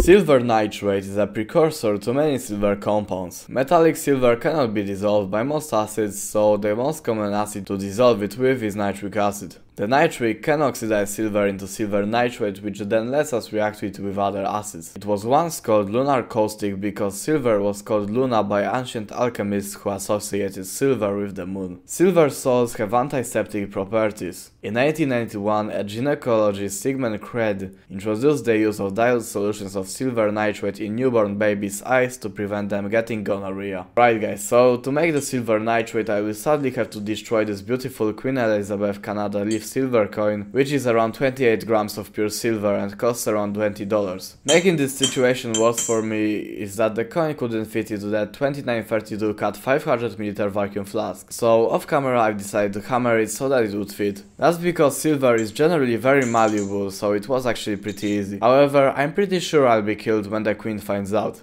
Silver nitrate is a precursor to many silver compounds. Metallic silver cannot be dissolved by most acids, so the most common acid to dissolve it with is nitric acid. The nitric can oxidize silver into silver nitrate which then lets us react it with other acids. It was once called lunar caustic because silver was called luna by ancient alchemists who associated silver with the moon. Silver salts have antiseptic properties. In 1891 a gynecologist Sigmund Credé introduced the use of dilute solutions of silver nitrate in newborn babies' eyes to prevent them getting gonorrhea. Right guys, so to make the silver nitrate I will sadly have to destroy this beautiful Queen Elizabeth Canada leaf silver coin, which is around 28 grams of pure silver and costs around $20. Making this situation worse for me is that the coin couldn't fit into that 2932 cut 500ml vacuum flask, so off camera I've decided to hammer it so that it would fit. That's because silver is generally very malleable, so it was actually pretty easy. However, I'm pretty sure I'll be killed when the queen finds out.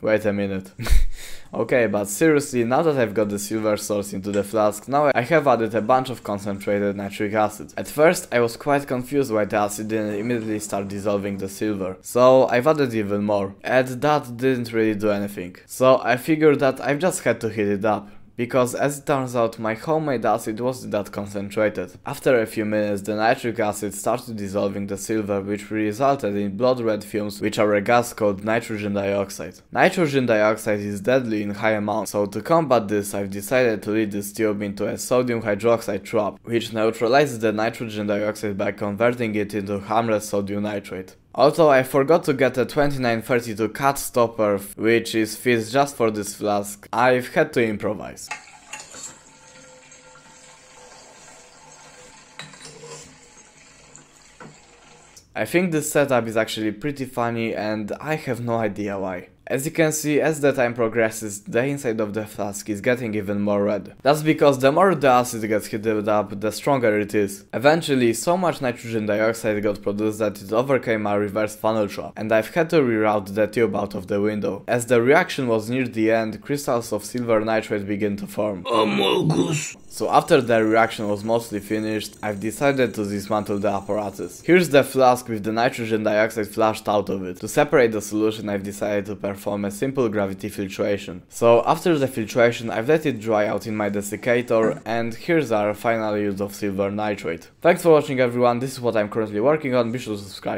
Wait a minute. okay, but seriously, now that I've got the silver source into the flask, now I have added a bunch of concentrated nitric acid. At first, I was quite confused why the acid didn't immediately start dissolving the silver, so I've added even more. And that didn't really do anything. So I figured that I've just had to heat it up because as it turns out my homemade acid wasn't that concentrated. After a few minutes the nitric acid started dissolving the silver which resulted in blood red fumes which are a gas called nitrogen dioxide. Nitrogen dioxide is deadly in high amounts so to combat this I've decided to lead this tube into a sodium hydroxide trap which neutralizes the nitrogen dioxide by converting it into harmless sodium nitrate. Also, I forgot to get a 2932 cut stopper, which is fixed just for this flask. I've had to improvise. I think this setup is actually pretty funny and I have no idea why. As you can see, as the time progresses, the inside of the flask is getting even more red. That's because the more the acid gets heated up, the stronger it is. Eventually, so much nitrogen dioxide got produced that it overcame a reverse funnel trap, and I've had to reroute the tube out of the window. As the reaction was near the end, crystals of silver nitrate began to form. Amogus. So after the reaction was mostly finished, I've decided to dismantle the apparatus. Here's the flask with the nitrogen dioxide flushed out of it. To separate the solution I've decided to perform a simple gravity filtration. So after the filtration I've let it dry out in my desiccator and here's our final use of silver nitrate. Thanks for watching everyone, this is what I'm currently working on, be sure to subscribe.